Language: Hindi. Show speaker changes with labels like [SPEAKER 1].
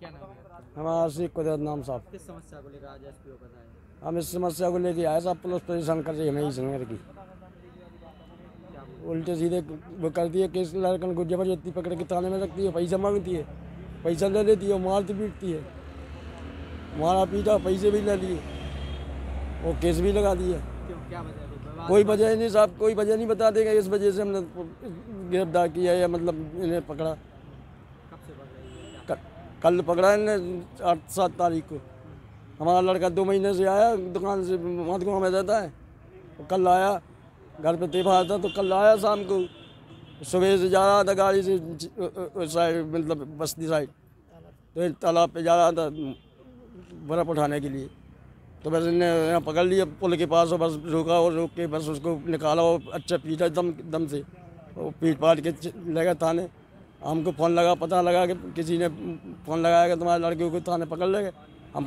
[SPEAKER 1] क्या नाम है
[SPEAKER 2] हमारा आशिक कुदरत नाम साहब।
[SPEAKER 1] किस समस्या को लेकर आज एसपी को बताया
[SPEAKER 2] हम इस समस्या को लेके आए साहब पुलिस परेशान कर रही है हमें इस की। उल्टे सीधे वो करती है किस लड़कन को ज़बरदस्ती पकड़ के थाने में रखती है पैसा मांगती है पैसा ले लेती है मारती पीटती है। मारा पीटा पैसे भी ले लिए और केस भी लगा दिए। कोई वजह नहीं साहब कोई वजह नहीं बता देगा इस वजह से हमने गिरफ़्तार किया या मतलब इन्हें पकड़ा।
[SPEAKER 1] कब से
[SPEAKER 2] कल पकड़ा इन्हें आठ, सात तारीख को। हमारा लड़का दो महीने से आया, दुकान से माधगुआ में रहता है। वो कल आया, घर पे तेफा था तो कल आया शाम को। सुबह से जा रहा था गाड़ी से साइड मतलब बस्ती साइड। तो तालाब पे जा रहा था बर्फ़ उठाने के लिए। तो बस इन्हें यहाँ पकड़ लिया, पुल के पास और बस रोका और रोक के बस उसको निकाला और अच्छा पीटा दम दम से। वो पीट पाट के लगा थाने। हमको फ़ोन लगा, पता लगा कि किसी ने फ़ोन लगाया कि तुम्हारे लड़के को थाने पकड़ लेंगे। हम